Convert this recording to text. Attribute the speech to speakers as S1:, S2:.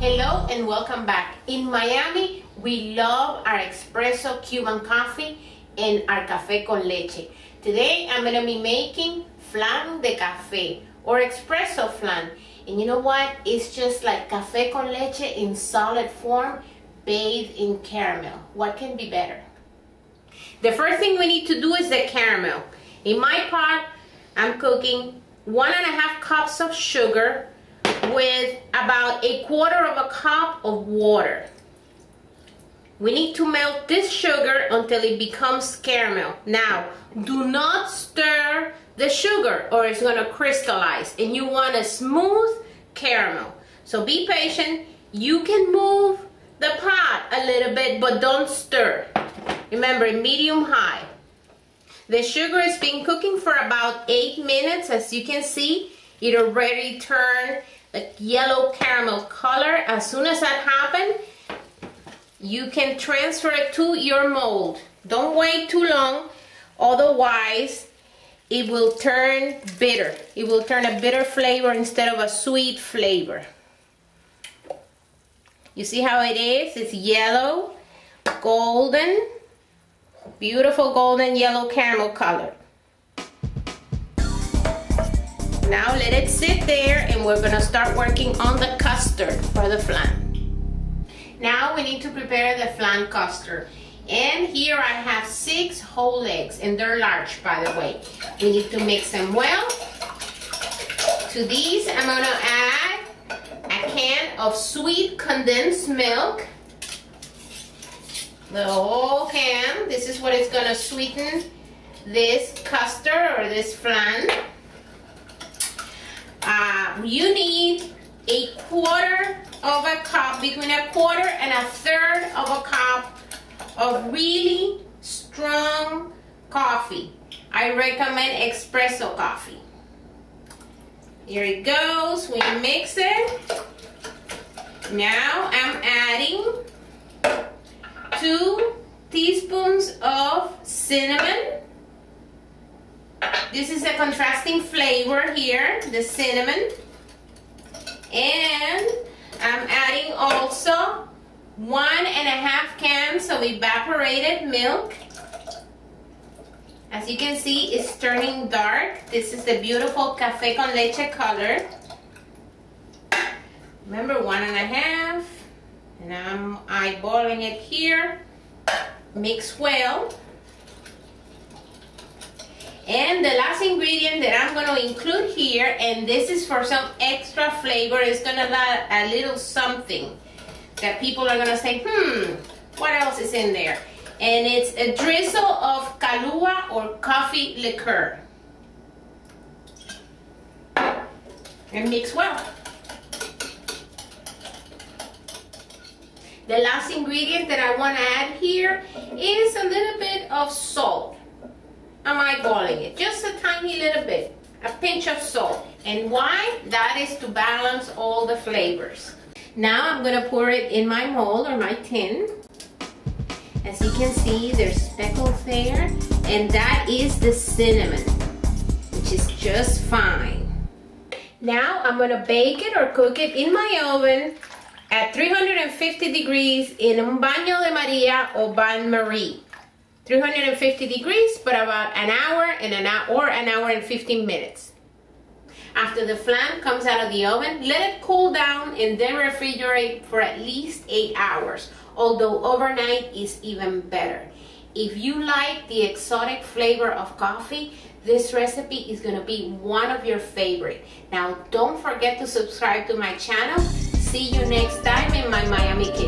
S1: Hello and welcome back. In Miami, we love our espresso Cuban coffee and our café con leche. Today, I'm gonna be making flan de café or espresso flan. And you know what? It's just like café con leche in solid form, bathed in caramel. What can be better? The first thing we need to do is the caramel. In my pot, I'm cooking one and a half cups of sugar, with about a quarter of a cup of water. We need to melt this sugar until it becomes caramel. Now, do not stir the sugar or it's gonna crystallize and you want a smooth caramel. So be patient. You can move the pot a little bit, but don't stir. Remember, medium high. The sugar has been cooking for about eight minutes. As you can see, it already turned a yellow caramel color. As soon as that happens, you can transfer it to your mold. Don't wait too long, otherwise it will turn bitter. It will turn a bitter flavor instead of a sweet flavor. You see how it is? It's yellow, golden, beautiful golden yellow caramel color. Now let it sit there and we're gonna start working on the custard for the flan. Now we need to prepare the flan custard. And here I have six whole eggs and they're large by the way. We need to mix them well. To these I'm gonna add a can of sweet condensed milk. The whole can. This is what is gonna sweeten this custard or this flan. Uh, you need a quarter of a cup, between a quarter and a third of a cup of really strong coffee. I recommend espresso coffee. Here it goes, we mix it. Now I'm adding two teaspoons of cinnamon this is a contrasting flavor here, the cinnamon. And I'm adding also one and a half cans of evaporated milk. As you can see, it's turning dark. This is the beautiful cafe con leche color. Remember, one and a half. And I'm eyeballing it here. Mix well. And the last ingredient that I'm going to include here, and this is for some extra flavor, is going to add a little something that people are going to say, hmm, what else is in there? And it's a drizzle of Kahlua or coffee liqueur. And mix well. The last ingredient that I want to add here is a little bit of salt. I'm eyeballing it, just a tiny little bit, a pinch of salt. And why? That is to balance all the flavors. Now I'm gonna pour it in my mold or my tin. As you can see, there's speckles there, and that is the cinnamon, which is just fine. Now I'm gonna bake it or cook it in my oven at 350 degrees in un baño de Maria or bain marie. 350 degrees, but about an hour and an hour or an hour and 15 minutes. After the flan comes out of the oven, let it cool down and then refrigerate for at least 8 hours, although overnight is even better. If you like the exotic flavor of coffee, this recipe is gonna be one of your favorite. Now don't forget to subscribe to my channel. See you next time in my Miami.